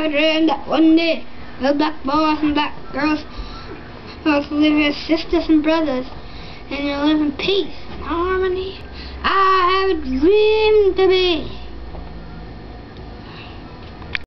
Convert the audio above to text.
have a dream that one day the black boys and black girls will live as sisters and brothers and you'll live in peace and harmony. I have a dream to be